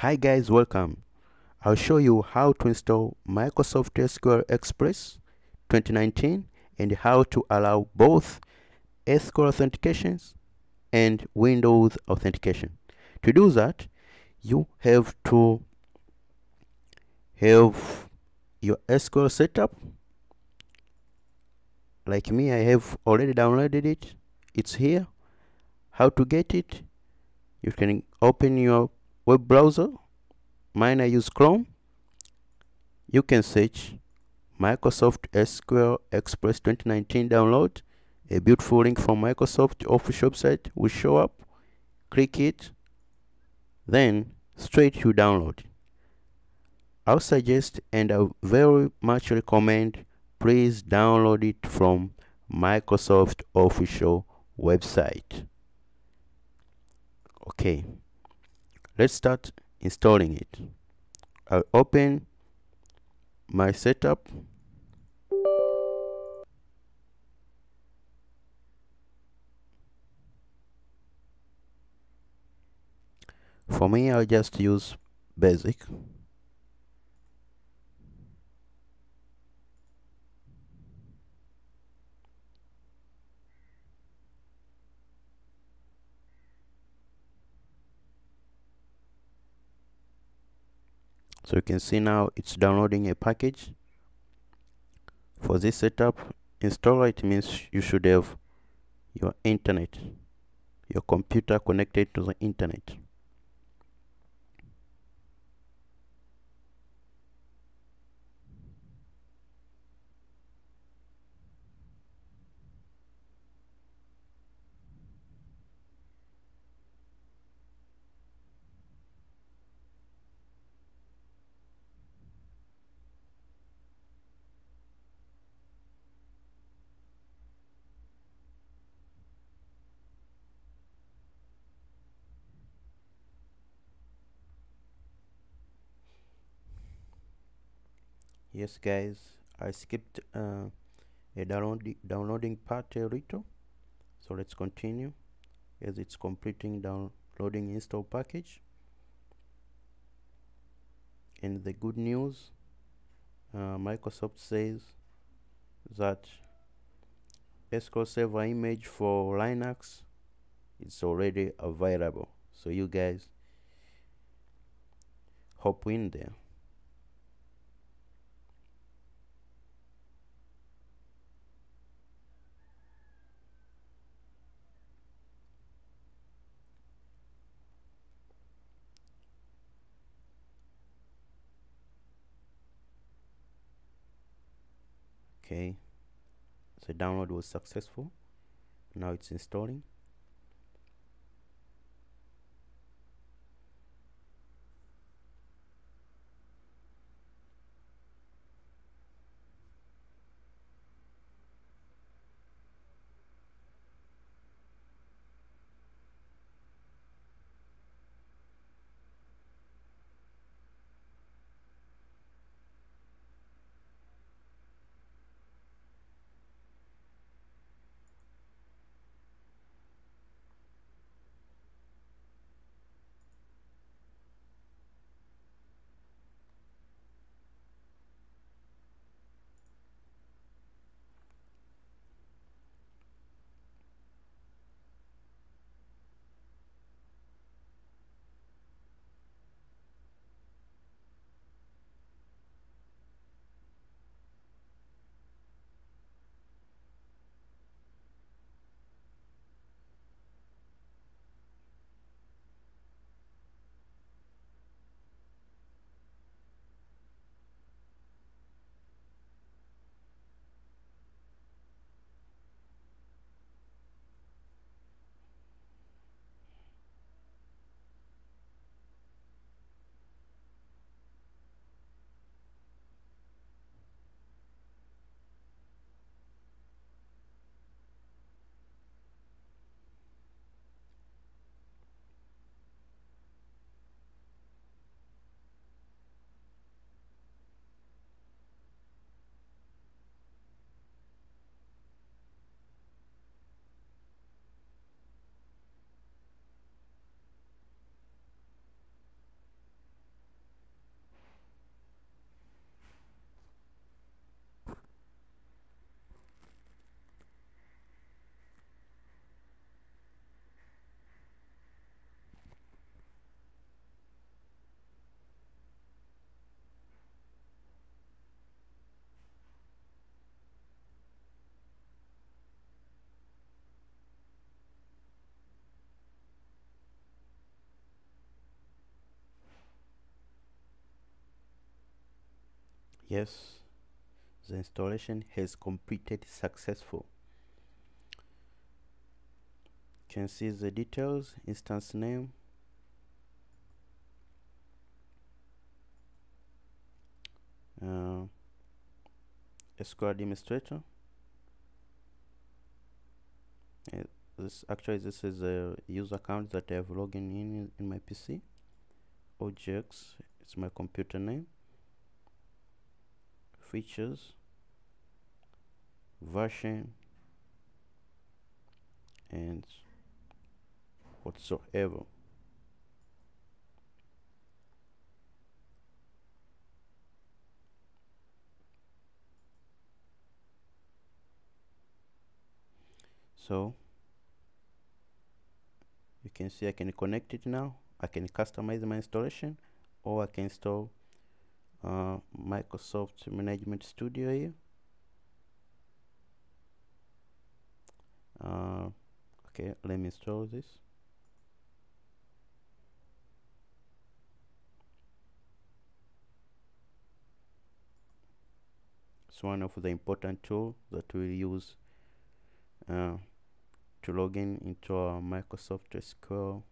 Hi guys, welcome. I'll show you how to install Microsoft SQL Express 2019 and how to allow both SQL authentications and Windows authentication. To do that, you have to have your SQL setup. Like me, I have already downloaded it. It's here. How to get it? You can open your web browser. Mine I use Chrome. You can search Microsoft SQL Express 2019 download. A beautiful link from Microsoft official website will show up. Click it. Then straight you download. I'll suggest and I very much recommend please download it from Microsoft official website. Okay let's start installing it. I'll open my setup. For me I'll just use basic so you can see now it's downloading a package. For this setup installer it means you should have your internet your computer connected to the internet yes guys I skipped uh, a download downloading part a little so let's continue. As it's completing downloading install package. And the good news uh, Microsoft says that SQL Server image for Linux is already available. So you guys hop in there okay so download was successful. Now it's installing yes the installation has completed successful. You can see the details instance name. Uh, SQL administrator. Uh, this actually this is a user account that I have logged in in my PC OGX it's my computer name features version and whatsoever. So you can see I can connect it now. I can customize my installation or I can install uh, Microsoft Management Studio here. Uh, okay let me install this. It's one of the important tools that we use uh, to log in into our Microsoft SQL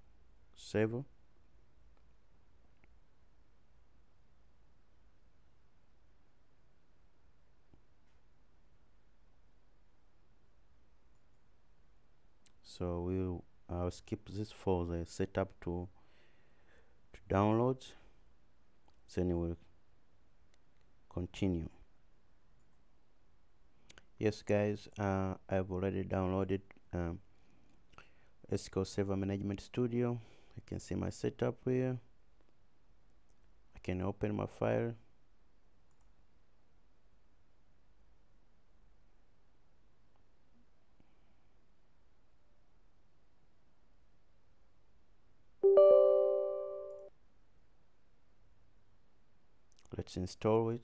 server so we'll I'll skip this for the setup to to download. Then we'll continue. Yes guys uh, I've already downloaded um, SQL Server Management Studio. You can see my setup here. I can open my file let's install it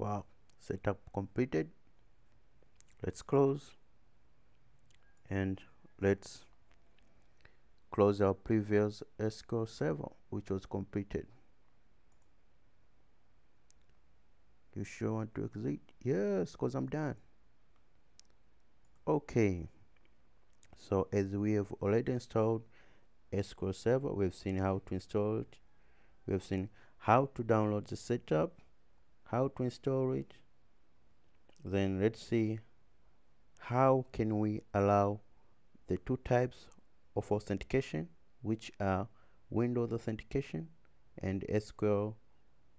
wow setup completed. Let's close. And let's close our previous SQL server which was completed. You sure want to exit? Yes because I'm done. Okay. So as we have already installed SQL Server we've seen how to install it. We've seen how to download the setup how to install it. Then let's see how can we allow the two types of authentication which are Windows authentication and SQL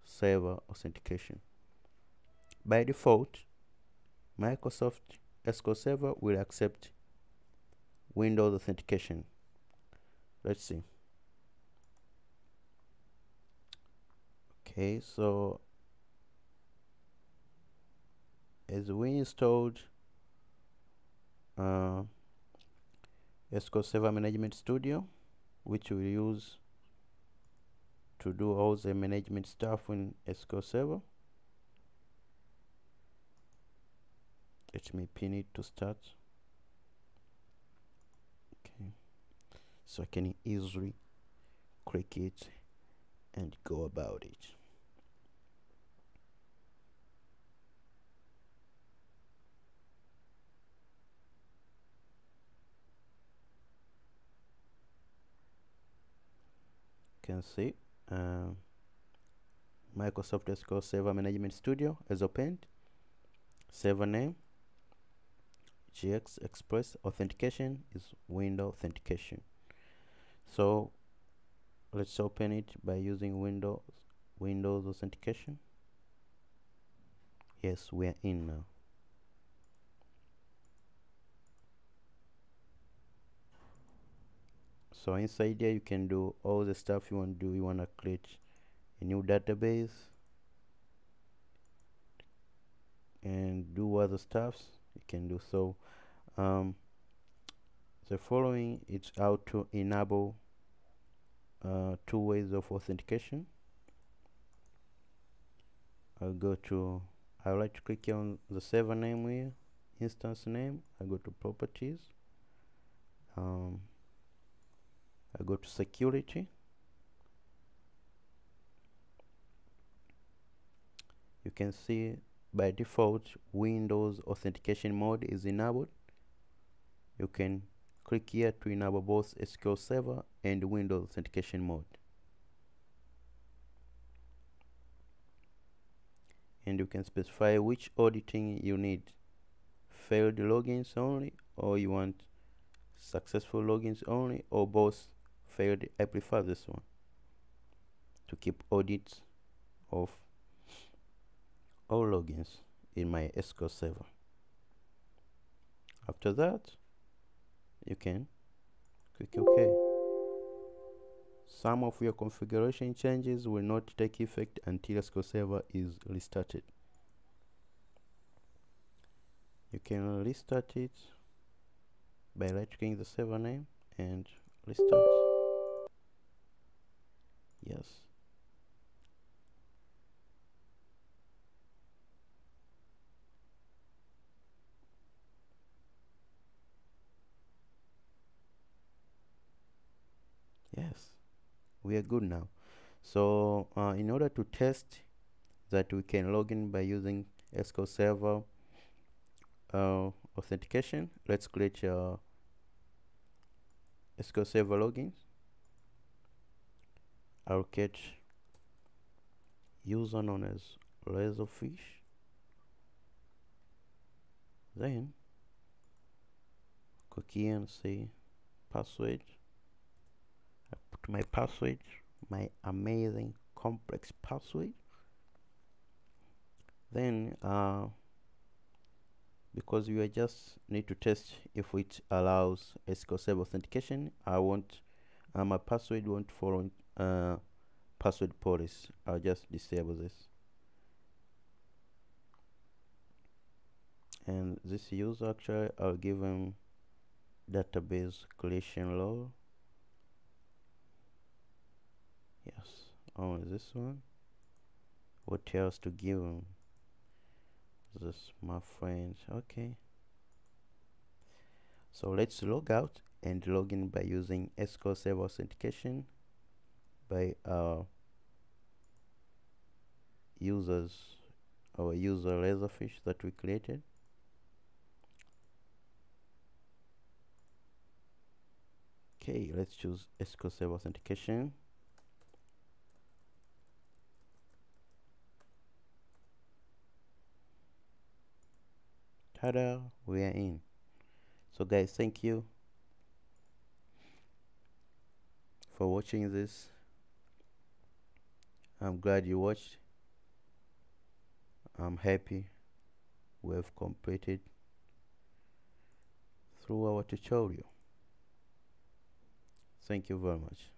Server authentication. By default Microsoft SQL Server will accept Windows authentication. Let's see. Okay so as we installed uh, SQL Server Management Studio which we use to do all the management stuff in SQL Server. Let me pin it to start. Okay. So I can easily click it and go about it can see uh, Microsoft SQL Server Management Studio is opened server name GX Express authentication is window authentication. So let's open it by using windows windows authentication. Yes we are in now so inside here you can do all the stuff you want to do. You want to create a new database and do other stuffs you can do so. Um, the following is how to enable uh, two ways of authentication. I'll go to I like to click on the server name here instance name. I go to properties. Um, I go to security. You can see by default Windows authentication mode is enabled. You can click here to enable both SQL Server and Windows authentication mode. And you can specify which auditing you need. Failed logins only or you want successful logins only or both failed I prefer this one. To keep audits of all logins in my SQL server. After that you can click OK. Some of your configuration changes will not take effect until SQL Server is restarted. You can restart it by right clicking the server name and restart yes. Yes. We are good now. So uh, in order to test that we can log in by using SQL Server uh, authentication let's create a SQL Server login I'll catch user known as Razorfish then here and say password I put my password my amazing complex password. Then uh, because we just need to test if it allows SQL Server authentication I want uh, my password won't follow uh, password policy I'll just disable this. And this user actually I'll give him database creation role yes only this one. What else to give him? This my friends okay. So let's log out and log in by using SQL Server Authentication by our uh, users our user laserfish that we created? Okay let's choose SQL Server Authentication. Tada we are in. So guys thank you for watching this I'm glad you watched. I'm happy we have completed through our tutorial. Thank you very much